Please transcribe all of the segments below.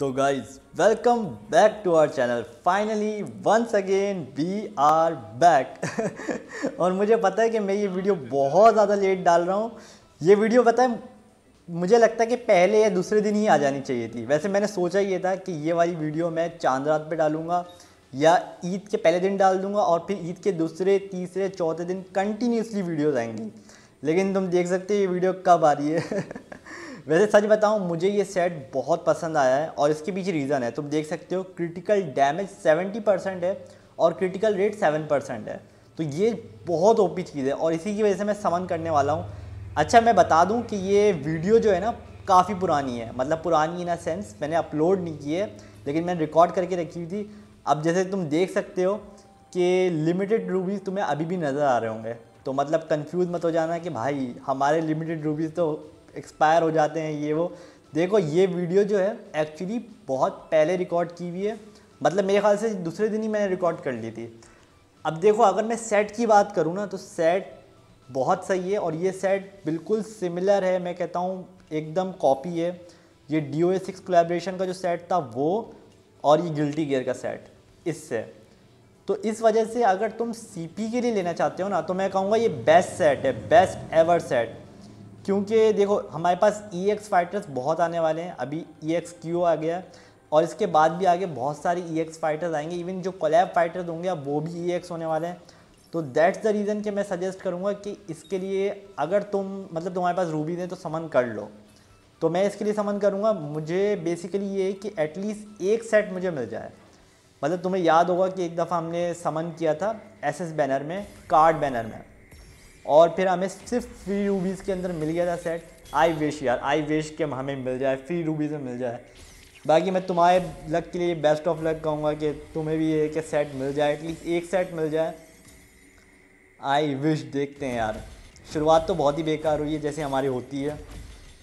तो guys welcome back to our channel finally once again we are back और मुझे पता है कि मैं ये वीडियो बहुत ज़्यादा लेट डाल रहा हूँ। ये वीडियो पता है, मुझे लगता है कि पहले या दूसरे दिन ही आ जानी चाहिए थी। वैसे मैंने सोचा ये था कि ये वाली वीडियो मैं चाँद रात पे डालूँगा या ईद के पहले दिन डाल दूँगा और फिर ईद के दूसरे, तीसरे, चौथे दिन कंटिन्यूसली वीडियोज़ आएँगी। लेकिन तुम देख सकते हो ये वीडियो कब आ रही है। वैसे सच बताऊँ, मुझे ये सेट बहुत पसंद आया है और इसके पीछे रीज़न है। तुम देख सकते हो क्रिटिकल डैमेज 70 परसेंट है और क्रिटिकल रेट 7 परसेंट है। तो ये बहुत ओपी चीज़ है और इसी की वजह से मैं समन करने वाला हूँ। अच्छा मैं बता दूँ कि ये वीडियो जो है ना, काफ़ी पुरानी है। मतलब पुरानी इन अ सेंस मैंने अपलोड नहीं की है, लेकिन मैंने रिकॉर्ड करके रखी हुई थी। अब जैसे तुम देख सकते हो कि लिमिटेड रूबीज़ तुम्हें अभी भी नज़र आ रहे होंगे। तो मतलब कंफ्यूज मत हो जाना कि भाई, हमारे लिमिटेड रूबीज़ तो एक्सपायर हो जाते हैं ये वो। देखो, ये वीडियो जो है एक्चुअली बहुत पहले रिकॉर्ड की हुई है। मतलब मेरे ख्याल से दूसरे दिन ही मैंने रिकॉर्ड कर ली थी। अब देखो, अगर मैं सेट की बात करूँ ना तो सेट बहुत सही है और ये सेट बिल्कुल सिमिलर है। मैं कहता हूँ, एकदम कॉपी है। ये डी ओ सिक्स कोलेब्रेशन का जो सेट था, वो और ये गिल्टी गियर का सेट इससे। तो इस वजह से अगर तुम सीपी के लिए लेना चाहते हो ना तो मैं कहूँगा ये बेस्ट सेट है बेस्ट एवर सेट क्योंकि देखो, हमारे पास ई एक्स फाइटर्स बहुत आने वाले हैं। अभी ई एक्स क्यू आ गया और इसके बाद भी आगे बहुत सारी ई एक्स फाइटर्स आएँगे। इवन जो कोलैब फाइटर्स होंगे वो भी ई एक्स होने वाले हैं। तो दैट्स द रीज़न कि मैं सजेस्ट करूँगा कि इसके लिए अगर तुम मतलब तुम्हारे पास रूबी दें तो समन कर लो। तो मैं इसके लिए समन करूँगा। मुझे बेसिकली ये कि एटलीस्ट एक सेट मुझे मिल जाए। मतलब तुम्हें याद होगा कि एक दफ़ा हमने समन किया था एस एस बैनर में कार्ड बैनर में। और फिर हमें सिर्फ़ फ्री रूबीज़ के अंदर मिल गया था सेट आई विश यार आई विश के हमें मिल जाए फ्री रूबीज़ में मिल जाए। बाकी मैं तुम्हारे लक के लिए बेस्ट ऑफ़ लक कहूँगा कि तुम्हें भी एक सेट मिल जाए एटलीस्ट एक सेट मिल जाए। आई विश देखते हैं यार। शुरुआत तो बहुत ही बेकार हुई है, जैसे हमारी होती है।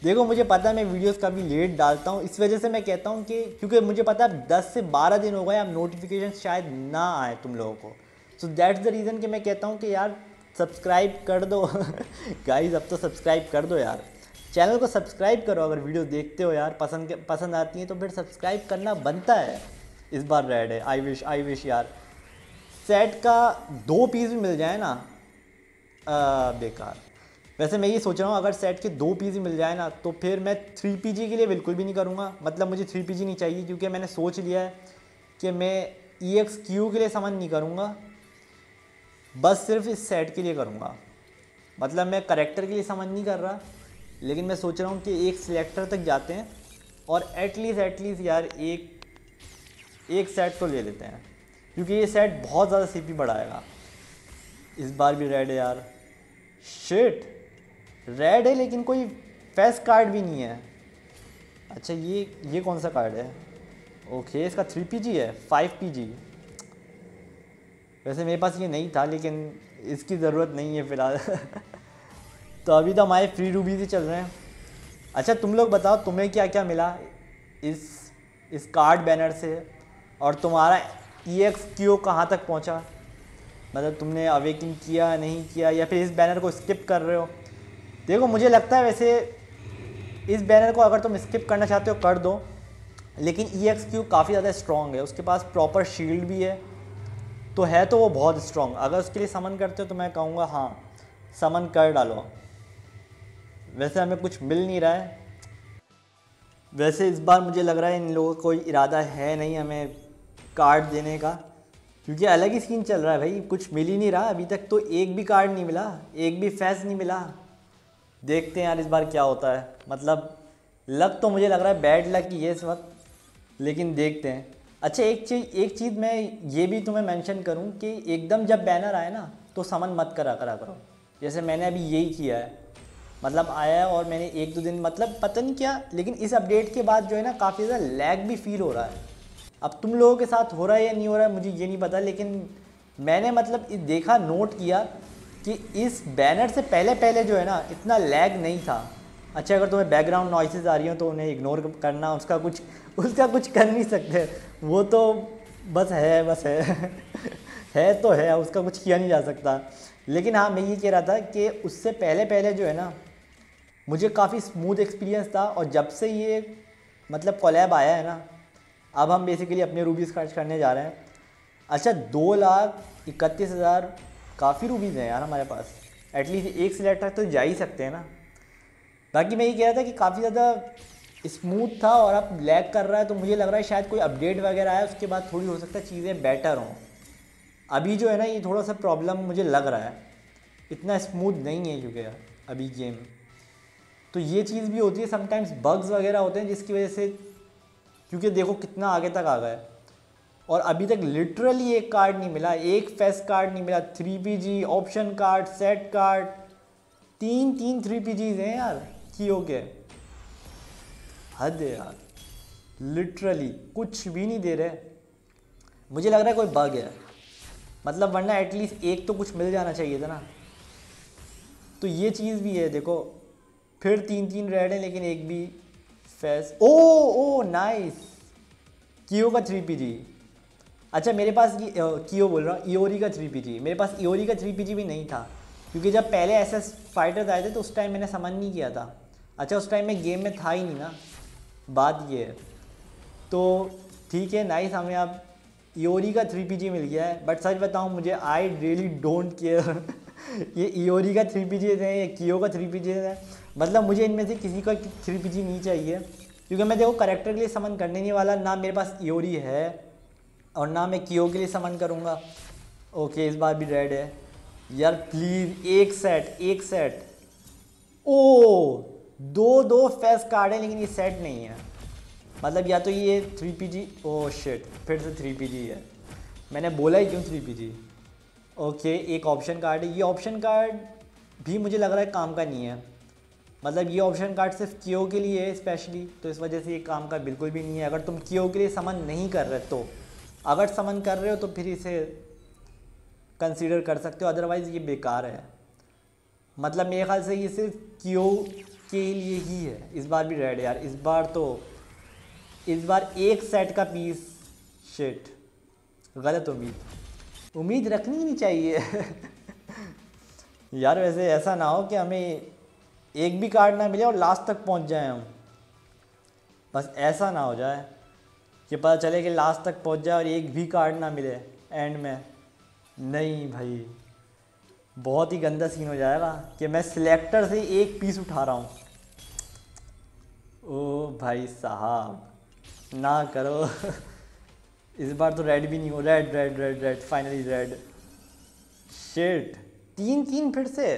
देखो, मुझे पता है मैं वीडियोस काफ़ी लेट डालता हूँ, इस वजह से मैं कहता हूँ कि, क्योंकि मुझे पता है दस से बारह दिन हो गए, अब नोटिफिकेशन शायद ना आए तुम लोगों को। सो दैट्स द रीज़न कि मैं कहता हूँ कि यार सब्सक्राइब कर दो। गाइस अब तो सब्सक्राइब कर दो यार। चैनल को सब्सक्राइब करो अगर वीडियो देखते हो यार। पसंद पसंद आती है तो फिर सब्सक्राइब करना बनता है। इस बार रेड है। आई विश आई विश यार। सेट का दो पीस भी मिल जाए ना। आ, बेकार। वैसे मैं ये सोच रहा हूँ अगर सेट के दो पीस मिल जाए ना तो फिर मैं थ्री पी के लिए बिल्कुल भी नहीं करूँगा। मतलब मुझे थ्री पी नहीं चाहिए क्योंकि मैंने सोच लिया है कि मैं ई एक्स क्यू के लिए समझ नहीं करूँगा। बस सिर्फ़ इस सेट के लिए करूँगा। मतलब मैं करेक्टर के लिए समझ नहीं कर रहा, लेकिन मैं सोच रहा हूँ कि एक सिलेक्टर तक जाते हैं और एटलीस्ट एटलीस्ट यार एक एक सेट तो ले लेते हैं। क्योंकि ये सेट बहुत ज़्यादा सीपी बढ़ाएगा। इस बार भी रेड है यार। शेट रेड है लेकिन कोई फेस कार्ड भी नहीं है। अच्छा ये ये कौन सा कार्ड है? ओके इसका थ्री पी जी है फाइव पी वैसे मेरे पास ये नहीं था, लेकिन इसकी ज़रूरत नहीं है फ़िलहाल। तो अभी तो हमारे फ्री रूबीज ही चल रहे हैं। अच्छा तुम लोग बताओ, तुम्हें क्या क्या मिला इस इस कार्ड बैनर से? और तुम्हारा ई एक्स क्यू कहाँ तक पहुँचा? मतलब तुमने अवेकिंग किया, नहीं किया, या फिर इस बैनर को स्किप कर रहे हो? देखो, मुझे लगता है वैसे इस बैनर को अगर तुम स्किप करना चाहते हो, कर दो। लेकिन ई एक्स क्यू काफ़ी ज़्यादा स्ट्रॉन्ग है, उसके पास प्रॉपर शील्ड भी है। तो है तो वो बहुत स्ट्रॉन्ग अगर उसके लिए समन करते हो तो मैं कहूँगा हाँ समन कर डालो। वैसे हमें कुछ मिल नहीं रहा है। वैसे इस बार मुझे लग रहा है इन लोगों का कोई इरादा है नहीं हमें कार्ड देने का। क्योंकि अलग ही स्कीम चल रहा है भाई, कुछ मिल ही नहीं रहा। अभी तक तो एक भी कार्ड नहीं मिला, एक भी फैस नहीं मिला। देखते हैं यार इस बार क्या होता है। मतलब लक तो मुझे लग रहा है बैड लक ही है इस वक्त, लेकिन देखते हैं। अच्छा एक चीज़ एक चीज़ मैं ये भी तुम्हें मेंशन करूँ कि एकदम जब बैनर आए ना तो समन मत करा करा करो। जैसे मैंने अभी यही किया है। मतलब आया और मैंने एक दो दिन मतलब पता नहीं क्या, लेकिन इस अपडेट के बाद जो है ना, काफ़ी ज़्यादा लैग भी फील हो रहा है। अब तुम लोगों के साथ हो रहा है या नहीं हो रहा है, मुझे ये नहीं पता, लेकिन मैंने मतलब देखा नोट किया कि इस बैनर से पहले पहले जो है ना, इतना लैग नहीं था। अच्छा अगर तुम्हें बैकग्राउंड नॉइसेज आ रही हो तो उन्हें इग्नोर करना, उसका कुछ उसका कुछ कर नहीं सकते। वो तो बस है बस है। है तो है, उसका कुछ किया नहीं जा सकता। लेकिन हाँ मैं ये कह रहा था कि उससे पहले पहले जो है ना, मुझे काफ़ी स्मूथ एक्सपीरियंस था और जब से ये मतलब कॉलैब आया है ना, अब हम बेसिकली अपने रूबीज़ खर्च करने जा रहे हैं। अच्छा दो लाख इकतीस हज़ार काफ़ी रूबीज़ हैं यार हमारे पास। एटलीस्ट एक सिलेक्टर तो जा ही सकते हैं ना। बाकी मैं ये कह रहा था कि काफ़ी ज़्यादा स्मूथ था और अब लैग कर रहा है तो मुझे लग रहा है शायद कोई अपडेट वगैरह आया, उसके बाद थोड़ी हो सकता है चीज़ें बेटर हों। अभी जो है ना, ये थोड़ा सा प्रॉब्लम मुझे लग रहा है। इतना स्मूथ नहीं है क्योंकि अभी गेम तो ये चीज़ भी होती है समटाइम्स बग्स वगैरह होते हैं, जिसकी वजह से क्योंकि देखो कितना आगे तक आ गया और अभी तक लिटरली एक कार्ड नहीं मिला, एक फेस कार्ड नहीं मिला three P G option card set card तीन तीन थ्री पी जीज हैं यार। की हो गया हद यार। लिटरली कुछ भी नहीं दे रहे। मुझे लग रहा है कोई बग है। मतलब वरना एटलीस्ट एक तो कुछ मिल जाना चाहिए था ना। तो ये चीज़ भी है, देखो। फिर तीन तीन रेड हैं, लेकिन एक भी फेस ओ ओ नाइस कियो का थ्री पी जी अच्छा मेरे पास ये कियो बोल रहा हूँ ईओरी का थ्री पी जी मेरे पास ईओरी का थ्री पी जी भी नहीं था। क्योंकि जब पहले ऐसे फाइटर्स आए थे तो उस टाइम मैंने समझ नहीं किया था। अच्छा उस टाइम में गेम में था ही नहीं ना। बात ये है। तो ठीक है नाइस हमें अब ईओरी का थ्री पी जी मिल गया है। बट सच बताऊँ, मुझे आई रियली डोंट केयर ये ईओरी का थ्री पी जी है, ये कियो का थ्री पी जी है। मतलब मुझे इनमें से किसी का थ्री पी जी नहीं चाहिए। क्योंकि मैं देखो करेक्टर के लिए समन करने नहीं वाला, ना मेरे पास ईओरी है और ना मैं कियो के लिए समन करूँगा। ओके इस बार भी रेड है। यार प्लीज़ एक सेट एक सेट दो दो फेस कार्ड है, लेकिन ये सेट नहीं है। मतलब या तो ये three P G oh shit फिर से थ्री पी जी है। मैंने बोला ही क्यों थ्री पी जी ओके एक ऑप्शन कार्ड है। ये ऑप्शन कार्ड भी मुझे लग रहा है काम का नहीं है। मतलब ये ऑप्शन कार्ड सिर्फ़ कियो के लिए है स्पेशली तो इस वजह से ये काम का बिल्कुल भी नहीं है। अगर तुम कियो के लिए समन नहीं कर रहे तो। अगर समन कर रहे हो तो फिर इसे कंसीडर कर सकते हो अदरवाइज़ ये बेकार है। मतलब मेरे ख्याल से ये सिर्फ़ कियो के लिए ही है। इस बार भी रेड यार। इस बार तो इस बार एक सेट का पीस शिट गलत उम्मीद। उम्मीद रखनी ही नहीं चाहिए। यार वैसे ऐसा ना हो कि हमें एक भी कार्ड ना मिले और लास्ट तक पहुँच जाए हम। बस ऐसा ना हो जाए कि पता चले कि लास्ट तक पहुँच जाए और एक भी कार्ड ना मिले एंड में। नहीं भाई। बहुत ही गंदा सीन हो जाएगा कि मैं सिलेक्टर से एक पीस उठा रहा हूँ। ओ भाई साहब, ना करो। इस बार तो रेड भी नहीं हो red red red red finally red shit तीन तीन फिर से।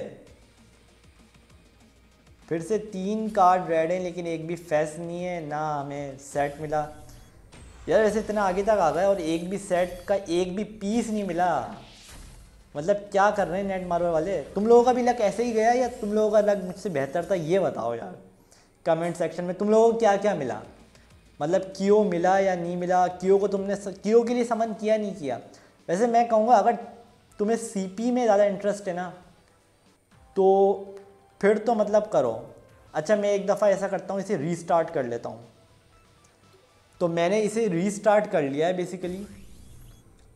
फिर से तीन कार्ड रेड हैं, लेकिन एक भी फेस नहीं है, ना हमें सेट मिला। यार, वैसे इतना आगे तक आ गया और एक भी सेट का एक भी पीस नहीं मिला। मतलब क्या कर रहे हैं नेट मार्वल वाले? तुम लोगों का भी लक ऐसे ही गया या तुम लोगों का लक मुझसे बेहतर था? ये बताओ यार। कमेंट सेक्शन में तुम लोगों को क्या क्या मिला? मतलब कियो मिला या नहीं मिला? कियो को तुमने कियो के लिए समन किया, नहीं किया? वैसे मैं कहूँगा, अगर तुम्हें सीपी में ज़्यादा इंटरेस्ट है ना तो फिर तो मतलब करो। अच्छा मैं एक दफ़ा ऐसा करता हूँ, इसे रीस्टार्ट कर लेता हूँ। तो मैंने इसे रीस्टार्ट कर लिया है बेसिकली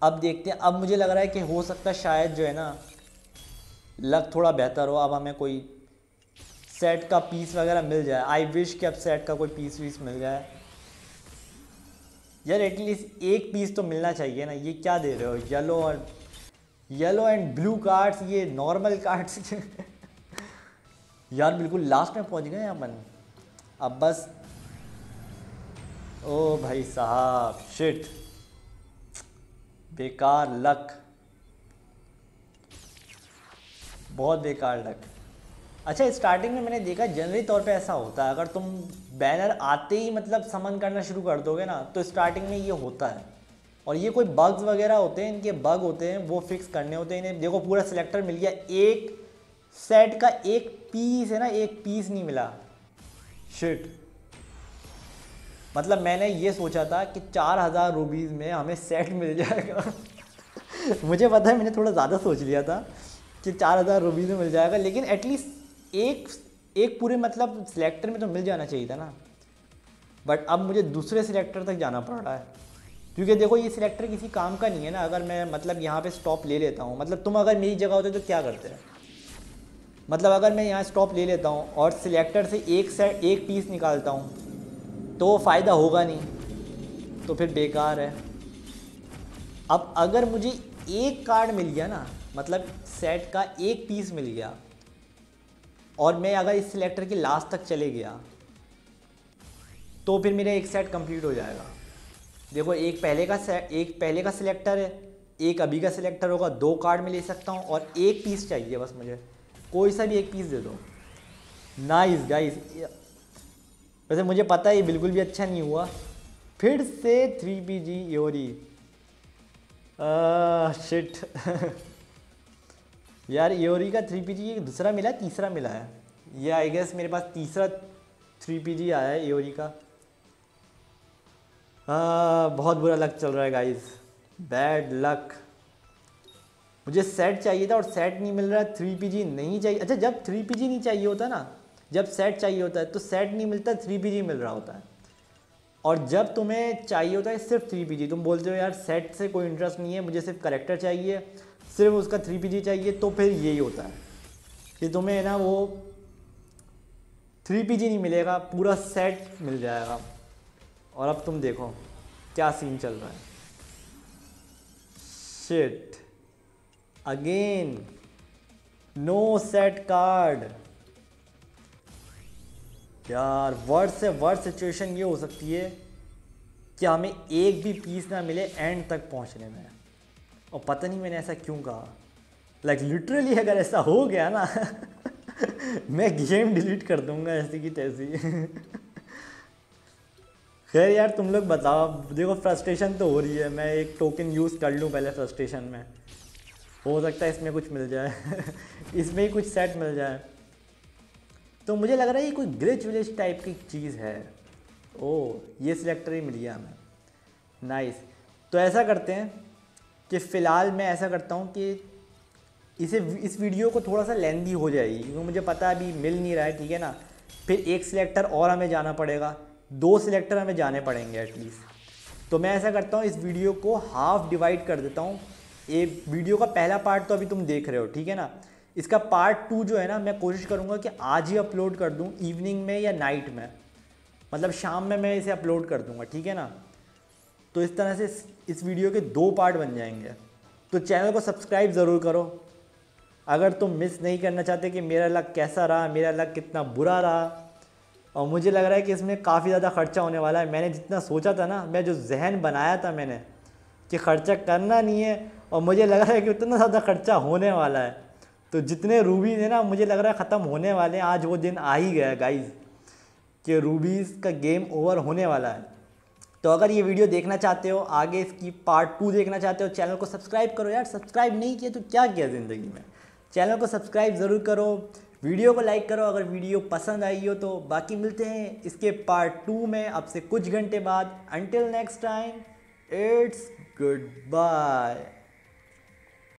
अब देखते हैं। अब मुझे लग रहा है कि हो सकता है शायद जो है ना लग थोड़ा बेहतर हो। अब हमें कोई सेट का पीस वगैरह मिल जाए। आई विश कि अब सेट का कोई पीस वीस मिल जाए। यार एटलीस्ट एक पीस तो मिलना चाहिए ना। ये क्या दे रहे हो? येलो और येलो एंड ब्लू कार्ड्स ये नॉर्मल कार्ड्स यार बिल्कुल लास्ट में पहुँच गए अपन। अब बस ओ भाई साहब शिट बेकार लक बहुत बेकार लक अच्छा स्टार्टिंग में मैंने देखा जनरली तौर पे ऐसा होता है। अगर तुम बैनर आते ही मतलब समन करना शुरू कर दोगे ना तो स्टार्टिंग में ये होता है। और ये कोई बग्स वगैरह होते हैं, इनके बग होते हैं, वो फिक्स करने होते हैं। इन्हें देखो, पूरा सिलेक्टर मिल गया। एक सेट का एक पीस है ना, एक पीस नहीं मिला। शिट मतलब मैंने ये सोचा था कि चार हज़ार रूबीज़ में हमें सेट मिल जाएगा। मुझे पता है, मैंने थोड़ा ज़्यादा सोच लिया था कि चार हज़ार रूबीज़ में मिल जाएगा, लेकिन एटलीस्ट एक एक पूरे मतलब सिलेक्टर में तो मिल जाना चाहिए था ना। बट अब मुझे दूसरे सिलेक्टर तक जाना पड़ रहा है। क्योंकि देखो ये सिलेक्टर किसी काम का नहीं है ना, अगर मैं मतलब यहाँ पे स्टॉप ले लेता हूँ। मतलब तुम अगर मेरी जगह होते तो क्या करते? हैं मतलब अगर मैं यहाँ स्टॉप ले लेता हूँ और सिलेक्टर से एक सेट एक पीस निकालता हूँ तो फ़ायदा होगा नहीं। तो फिर बेकार है। अब अगर मुझे एक कार्ड मिल गया ना मतलब सेट का एक पीस मिल गया और मैं अगर इस सिलेक्टर की लास्ट तक चले गया तो फिर मेरा एक सेट कंप्लीट हो जाएगा। देखो, एक पहले का सेट एक पहले का सिलेक्टर है, एक अभी का सिलेक्टर होगा, दो कार्ड में ले सकता हूँ और एक पीस चाहिए बस मुझे। कोई सा भी एक पीस दे दो। नाइस गाइस वैसे मुझे पता है ये बिल्कुल भी अच्छा नहीं हुआ। फिर से थ्री पी जी योरी शिट यार योरी का थ्री पी जी दूसरा मिला तीसरा मिला है? ये आई गेस मेरे पास तीसरा थ्री पी जी आया है योरी का। आ, बहुत बुरा लक चल रहा है गाइस बैड लक मुझे सेट चाहिए था और सेट नहीं मिल रहा थ्री पी जी नहीं चाहिए। अच्छा जब थ्री पी जी नहीं चाहिए होता ना जब सेट चाहिए होता है तो सेट नहीं मिलता थ्री पी मिल रहा होता है। और जब तुम्हें चाहिए होता है सिर्फ़ थ्री पी तुम बोलते हो यार सेट से कोई इंटरेस्ट नहीं है मुझे सिर्फ़ करेक्टर चाहिए। सिर्फ़ उसका थ्री पी जी चाहिए तो फिर यही होता है। कि तुम्हें ना वो थ्री पी जी नहीं मिलेगा, पूरा सेट मिल जाएगा। और अब तुम देखो, क्या सीन चल रहा है। Shit again no set card यार वर्ड से वर्ड सिचुएशन ये हो सकती है कि हमें एक भी पीस ना मिले एंड तक पहुँचने में। और पता नहीं मैंने ऐसा क्यों कहा। लाइक like, लिटरली अगर ऐसा हो गया ना मैं गेम डिलीट कर दूँगा ऐसी की तैसी। खैर यार तुम लोग बताओ देखो फ्रस्ट्रेशन तो हो रही है मैं एक टोकन यूज़ कर लूँ पहले फ्रस्ट्रेशन में। हो सकता है इसमें कुछ मिल जाए इसमें ही कुछ सेट मिल जाए। तो मुझे लग रहा है ये कोई ग्लिच विलेज टाइप की चीज़ है। ओ ये सिलेक्टर ही मिल गया हमें। नाइस तो ऐसा करते हैं कि फ़िलहाल मैं ऐसा करता हूँ कि इसे इस वीडियो को थोड़ा सा लेंदी हो जाएगी, क्योंकि मुझे पता है अभी मिल नहीं रहा है, ठीक है ना? फिर एक सिलेक्टर और हमें जाना पड़ेगा, दो सिलेक्टर हमें जाने पड़ेंगे एटलीस्ट तो मैं ऐसा करता हूँ, इस वीडियो को हाफ़ डिवाइड कर देता हूँ। एक वीडियो का पहला पार्ट तो अभी तुम देख रहे हो, ठीक है ना? इसका पार्ट टू जो है ना, मैं कोशिश करूँगा कि आज ही अपलोड कर दूँ इवनिंग में या नाइट में। मतलब शाम में मैं इसे अपलोड कर दूँगा, ठीक है ना? तो इस तरह से इस वीडियो के दो पार्ट बन जाएँगे। तो चैनल को सब्सक्राइब ज़रूर करो। अगर तुम मिस नहीं करना चाहते कि मेरा लक कैसा रहा, मेरा लक कितना बुरा रहा, और मुझे लग रहा है कि इसमें काफ़ी ज़्यादा ख़र्चा होने वाला है, मैंने जितना सोचा था ना, मैं जो जहन बनाया था मैंने, कि ख़र्चा करना नहीं है, और मुझे लग रहा है कि उतना ज़्यादा ख़र्चा होने वाला है। तो जितने रूबीज हैं ना, मुझे लग रहा है ख़त्म होने वाले हैं, आज वो दिन आ ही गया गाइज़ कि रूबीज़ का गेम ओवर होने वाला है। तो अगर ये वीडियो देखना चाहते हो, आगे इसकी पार्ट टू देखना चाहते हो चैनल को सब्सक्राइब करो यार। सब्सक्राइब नहीं किया तो क्या किया ज़िंदगी में? चैनल को सब्सक्राइब ज़रूर करो। वीडियो को लाइक करो। अगर वीडियो पसंद आई हो तो बाकी मिलते हैं इसके पार्ट टू में। अब से कुछ घंटे बाद। Until next time it's good bye